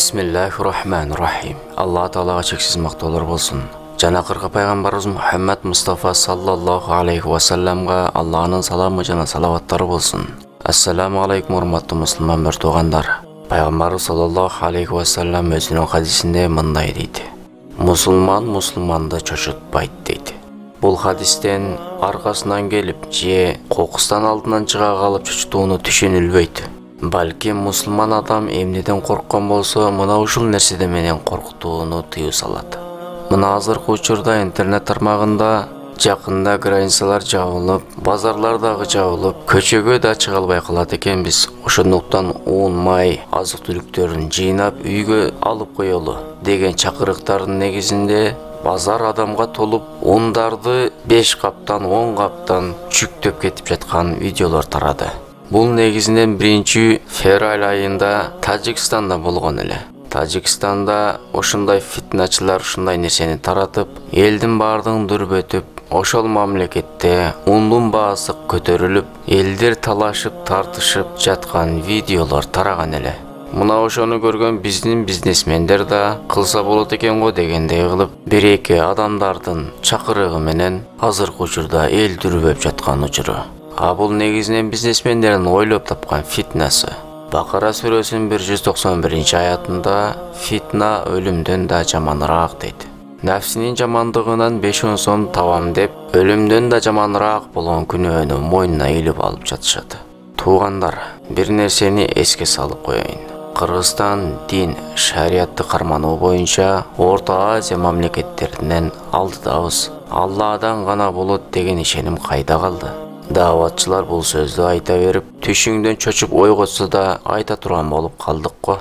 бисмиллахи рахмани рахим алла тағалаға шексіз мақтаулар болсын жана акыркы пайгамбарыбыз мухаммад мустафа саллаллаху алейхи вассаламга алланын саламы жана салаваттары болсун. Ассаламу алейкум урматтуу мусулман бір туугандар пайгамбарыбыз саллаллаху алейхи вассалам өзүнүн хадисинде мындай дейт мусулман мусулманды чочутпайт дейт бул хадистен аркасынан келип же кокустан алдынан чыга калып чочутууну түшүнүлбөйт балким мусулман адам эмнеден корккон болсо мына ушул нерседе менен коркутууну тыюу салат мына азыркы учурда интернет тармагында жакында границалар жабылып базарлар дагы жабылып көчөгө да чыга албай калат экенбиз ошондуктан ун май азык түлүктөрүн жыйнап үйгө алып коелу деген чакырыктардын негизинде базар адамга толуп ундарды беш каптан он каптан чүктөп кетип жаткан видеолор тарады. Бул негизинен биринчи февраль айында тажикстанда болгон эле тажикстанда ушундай фитначылар ушундай нерсени таратып элдин баардыгын дүрбөтүп ошол мамлекетте ундун баасы көтөрүлүп элдер талашып тартышып жаткан видеолор тараган эле мына ошону көргөн биздин бизнесмендер да кылса болот экен го дегендей кылып бир эки адамдардын чакырыгы менен азыркы учурда эл дүрбөп жаткан учуру а бул негизинен бизнесмендердин ойлоп тапкан фитнасы жүз токсон биринчи аятында фитна өлүмдөн да жаманыраак дейт нафсинин жамандыгынан беш он сом табам деп өлүмдөн да жаманыраак болгон күнөөнү мойнуна илип алып жатышат туугандар бир нерсени эске салып коеюн кыргызстан дин шариятты кармануу боюнча орто азия мамлекеттеринен алдыдабыз алладан гана болот деген ишеним кайда калды дааватчылар бул сөздү айта берип түшүңдөн чочуп ойготсо да айта турган болуп калдык го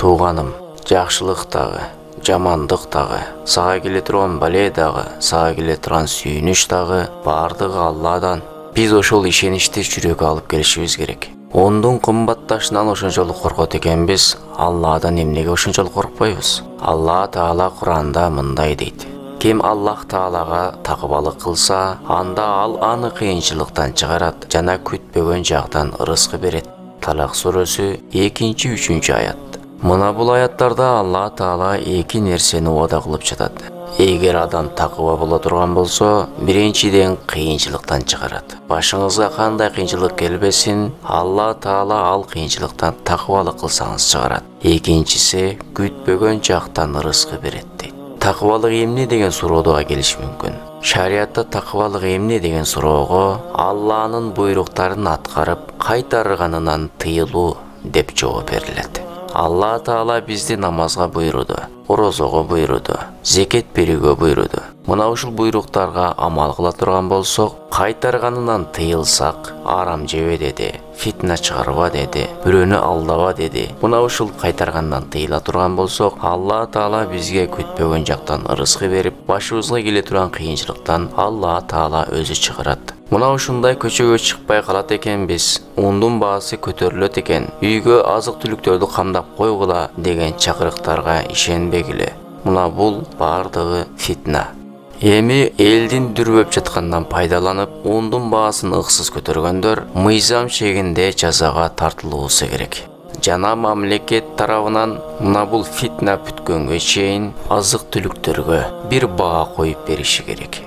тууганым жакшылык дагы жамандык дагы сага келе турган бале дагы сага келе турган сүйүнүч дагы баардыгы алладан биз ошол ишеничти жүрөккө алып келишибиз керек ондун кымбатташынан ошончолук коркот экенбиз алладан эмнеге ошончолук коркпойбуз алла таала куранда мындай дейт ким аллах таалага такыбалык кылса анда ал аны кыйынчылыктан чыгарат жана күтпөгөн жактан ырыскы берет талак сүрөсү экинчи үчүнчү аят мына бул аяттарда алла таала эки нерсени убада кылып жатат эгер адам такыба боло турган болсо биринчиден кыйынчылыктан чыгарат башыңызга кандай кыйынчылык келбесин алла таала ал кыйынчылыктан такыбалык кылсаңыз чыгарат экинчиси күтпөгөн жактан ырыскы берет такыбалык эмне деген суроодуга келиш мүмкүн шариятта такыбалык эмне деген суроого алланын буйруктарын аткарып кайтарганынан тыйылуу деп жооп берилет алла таала бизди намазга буйруду орозого буйруду зекет берүүгө буйруду мына ушул буйруктарга амал кыла турган болсок кайтарганынан тыйылсак арам жебе деди фитна чыгарба деди бирөөнү алдаба деди мына ушул кайтаргандан тыйыла турган болсок алла таала бизге күтпөгөн жактан ырыскы берип башыбызга келе турган кыйынчылыктан алла таала өзү чыгарат мына ушундай көчөгө чыкпай калат экенбиз ундун баасы көтөрүлөт экен үйгө азык түлүктөрдү камдап койгула деген чакырыктарга ишенбегиле мына бул баардыгы фитна. Эми элдин дүрбөп жатканынан пайдаланып ундун баасын ыксыз көтөргөндөр мыйзам чегинде жазага тартылуусу керек. Жана мамлекет тарабынан мына бул фитна бүткөнгө чейин азык түлүктөргө бир баа коюп бериши керек.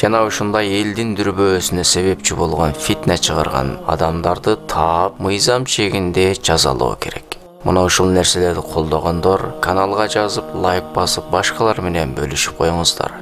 Жана ушундай элдин дүрбөөсүнө себепчи болгон фитна чыгарган адамдарды таап мыйзам чегинде жазалоо керек. Мына ушул нерселерди колдогондор каналга жазып лайк басып башкалар менен бөлүшүп коюңуздар